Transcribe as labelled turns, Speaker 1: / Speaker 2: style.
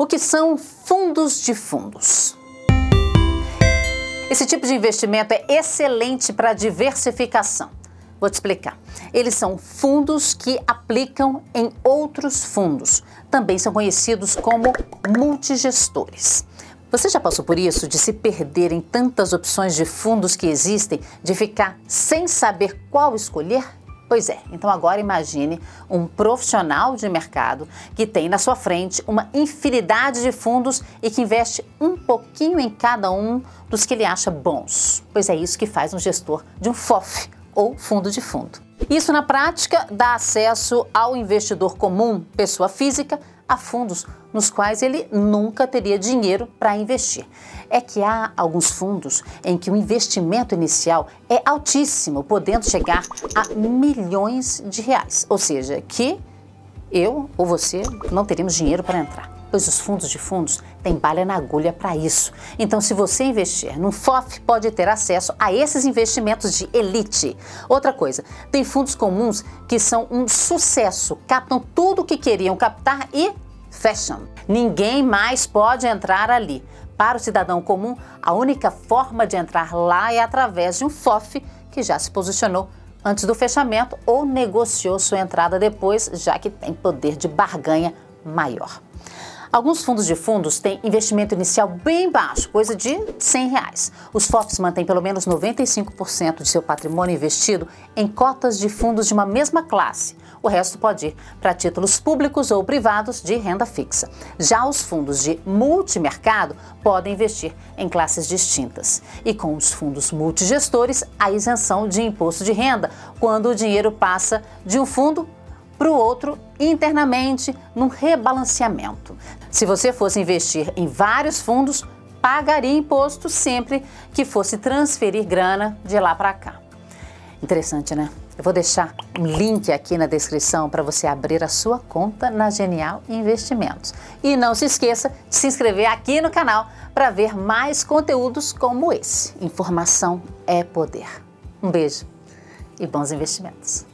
Speaker 1: O que são fundos de fundos? Esse tipo de investimento é excelente para diversificação. Vou te explicar. Eles são fundos que aplicam em outros fundos. Também são conhecidos como multigestores. Você já passou por isso de se perder em tantas opções de fundos que existem, de ficar sem saber qual escolher? Pois é, então agora imagine um profissional de mercado que tem na sua frente uma infinidade de fundos e que investe um pouquinho em cada um dos que ele acha bons. Pois é isso que faz um gestor de um FOF, ou fundo de fundo. Isso, na prática, dá acesso ao investidor comum, pessoa física, a fundos nos quais ele nunca teria dinheiro para investir. É que há alguns fundos em que o investimento inicial é altíssimo, podendo chegar a milhões de reais. Ou seja, que eu ou você não teríamos dinheiro para entrar pois os fundos de fundos têm balha na agulha para isso. Então, se você investir num FOF, pode ter acesso a esses investimentos de elite. Outra coisa, tem fundos comuns que são um sucesso, captam tudo o que queriam captar e fecham. Ninguém mais pode entrar ali. Para o cidadão comum, a única forma de entrar lá é através de um FOF que já se posicionou antes do fechamento ou negociou sua entrada depois, já que tem poder de barganha maior. Alguns fundos de fundos têm investimento inicial bem baixo, coisa de 100 reais. Os FOFs mantêm pelo menos 95% de seu patrimônio investido em cotas de fundos de uma mesma classe. O resto pode ir para títulos públicos ou privados de renda fixa. Já os fundos de multimercado podem investir em classes distintas. E com os fundos multigestores, a isenção de imposto de renda, quando o dinheiro passa de um fundo para o outro internamente num rebalanceamento. Se você fosse investir em vários fundos, pagaria imposto sempre que fosse transferir grana de lá para cá. Interessante, né? Eu vou deixar um link aqui na descrição para você abrir a sua conta na Genial Investimentos. E não se esqueça de se inscrever aqui no canal para ver mais conteúdos como esse. Informação é poder. Um beijo e bons investimentos.